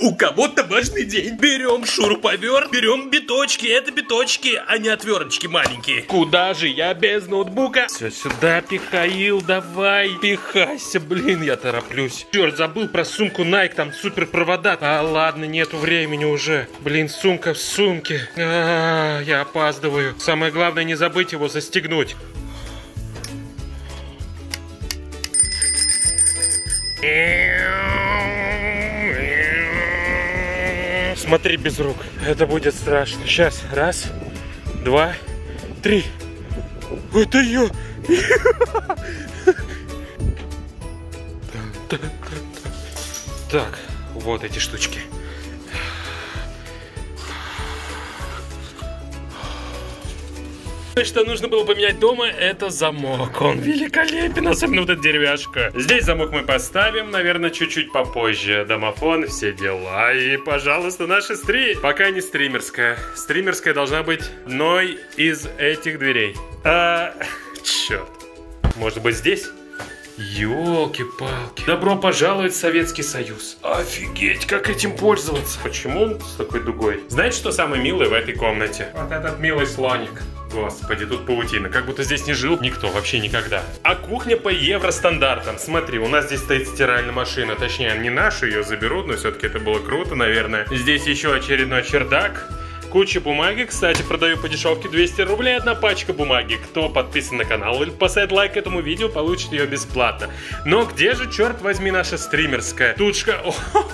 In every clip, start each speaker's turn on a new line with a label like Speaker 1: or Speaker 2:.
Speaker 1: У кого-то важный день. Берем шуруповерт, берем биточки. Это биточки, а не отверточки маленькие. Куда же я без ноутбука? Все сюда, Пихаил, давай. Пихайся, блин, я тороплюсь. Черт, забыл про сумку Nike, там супер провода. А ладно, нету времени уже. Блин, сумка в сумке. А, я опаздываю. Самое главное не забыть его застегнуть. Смотри без рук. Это будет страшно. Сейчас. Раз, два, три. Это я. Так, вот эти штучки. Что нужно было поменять дома, это замок. Он великолепен, особенно вот эта деревяшка. Здесь замок мы поставим, наверное, чуть-чуть попозже. Домофон, все дела. И, пожалуйста, наша стри... Пока не стримерская. Стримерская должна быть одной из этих дверей. А... Черт. Может быть здесь? Ёлки-палки. Добро пожаловать в Советский Союз. Офигеть, как этим пользоваться. Почему он с такой дугой? Знаете, что самое милое в этой комнате? Вот этот милый слоник. Господи, тут паутина. Как будто здесь не жил никто, вообще никогда. А кухня по евростандартам. Смотри, у нас здесь стоит стиральная машина. Точнее, не наша, ее заберут, но все-таки это было круто, наверное. Здесь еще очередной чердак. Куча бумаги, кстати, продаю по дешевке 200 рублей одна пачка бумаги. Кто подписан на канал или поставит лайк этому видео, получит ее бесплатно. Но где же, черт возьми, наша стримерская? Тучка,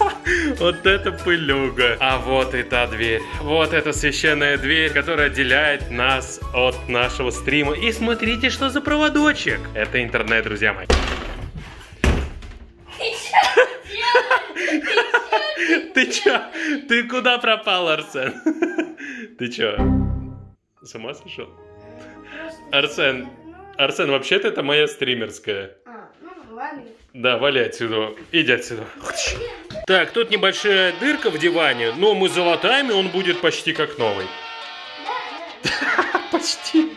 Speaker 1: вот это пылюга. А вот и та дверь. Вот эта священная дверь, которая отделяет нас от нашего стрима. И смотрите, что за проводочек. Это интернет, друзья мои. Ты чё? Ты куда пропал, Арсен? Ты чё? С ума сошел? Арсен, Арсен, вообще-то это моя стримерская.
Speaker 2: А, ну.
Speaker 1: Да, вали отсюда. Иди отсюда. Так, тут небольшая дырка в диване, но мы залатаем, и он будет почти как новый. Почти.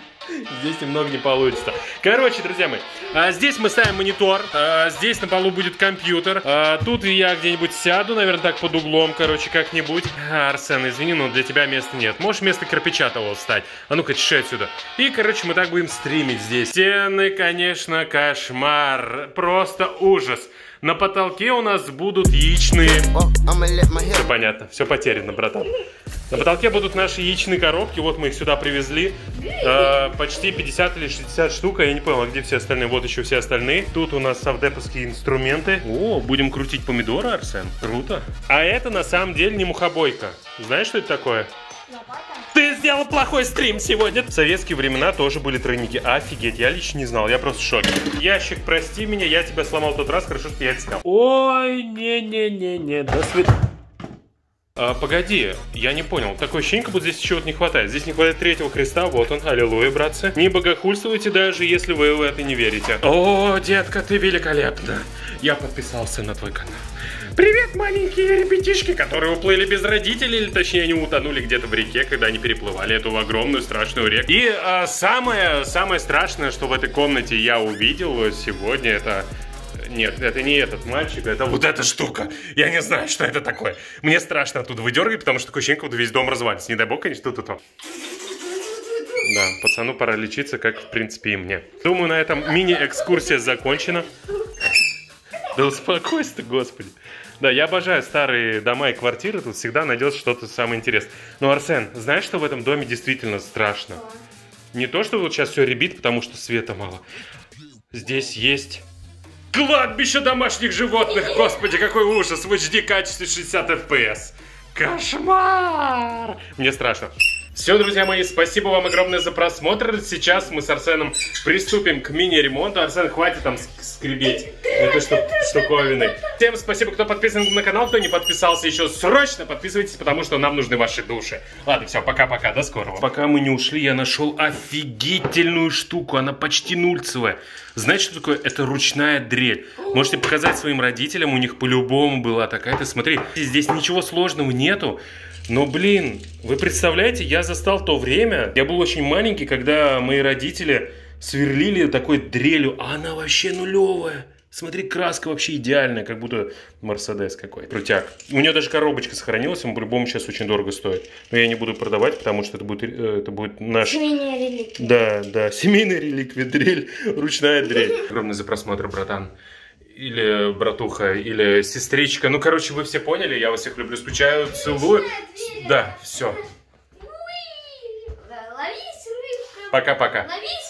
Speaker 1: Здесь немного не получится. Короче, друзья мои, а, здесь мы ставим монитор, а, здесь на полу будет компьютер, а, тут я где-нибудь сяду, наверное, так под углом, короче, как-нибудь. А, Арсен, извини, но для тебя места нет. Можешь вместо кирпича того встать. А ну-ка, чеши отсюда. И, короче, мы так будем стримить здесь. Стены, конечно, кошмар. Просто ужас. На потолке у нас будут яичные... Все понятно, все потеряно, братан. На потолке будут наши яичные коробки, вот мы их сюда привезли. Э, почти 50 или 60 штук, а я не понял, а где все остальные? Вот еще все остальные. Тут у нас совдеповские инструменты. О, будем крутить помидоры, Арсен. Круто. А это на самом деле не мухобойка. Знаешь, что это такое? Ты сделал плохой стрим сегодня. В советские времена тоже были тройники. Офигеть, я лично не знал, я просто в шоке. Ящик, прости меня, я тебя сломал тот раз, хорошо, что я это снял. Ой, не-не-не-не, до свидания. А, погоди, я не понял. Такое ощущение, как будто здесь чего-то не хватает. Здесь не хватает третьего креста, вот он, аллилуйя, братцы. Не богохульствуйте даже, если вы в это не верите. О, детка, ты великолепна. Я подписался на твой канал. Привет, маленькие ребятишки, которые уплыли без родителей, или точнее они утонули где-то в реке, когда они переплывали эту огромную страшную реку. И а, самое, самое страшное, что в этой комнате я увидел сегодня, это нет, это не этот мальчик, это вот эта штука. Я не знаю, что это такое. Мне страшно оттуда выдергать, потому что такое ощущение, как будто весь дом развалится. Не дай бог, конечно, тут это. Да, пацану пора лечиться, как, в принципе, и мне. Думаю, на этом мини-экскурсия закончена. Да успокойся ты, господи. Да, я обожаю старые дома и квартиры, тут всегда найдется что-то самое интересное. Но, Арсен, знаешь, что в этом доме действительно страшно? Не то, что вот сейчас все ребит, потому что света мало. Здесь есть кладбище домашних животных. Господи, какой ужас. В HD качестве 60 FPS. Кошмар! Мне страшно. Все, друзья мои, спасибо вам огромное за просмотр. Сейчас мы с Арсеном приступим к мини-ремонту. Арсен, хватит там скребеть этой штук штуковиной. Всем спасибо, кто подписан на канал, кто не подписался еще, срочно подписывайтесь, потому что нам нужны ваши души. Ладно, все, пока-пока, до скорого. Пока мы не ушли, я нашел офигительную штуку, она почти нульцевая. Знаете, что такое? Это ручная дрель. Можете показать своим родителям, у них по-любому была такая. Ты смотри, здесь ничего сложного нету. Но, блин, вы представляете, я застал то время, я был очень маленький, когда мои родители сверлили такой дрелью, а она вообще нулевая. Смотри, краска вообще идеальная, как будто Мерседес какой. Крутяк. У нее даже коробочка сохранилась, он по-любому сейчас очень дорого стоит. Но я не буду продавать, потому что это будет, э, это будет наш...
Speaker 2: Семейная реликвия.
Speaker 1: Да, да, семейная реликвия, дрель, ручная дрель. Огромный за просмотр, братан. Или братуха, или сестричка. Ну, короче, вы все поняли, я вас всех люблю, скучаю, целую. Да, все.
Speaker 2: Уи! Ловись, рыбка.
Speaker 1: Пока-пока.
Speaker 2: Ловись,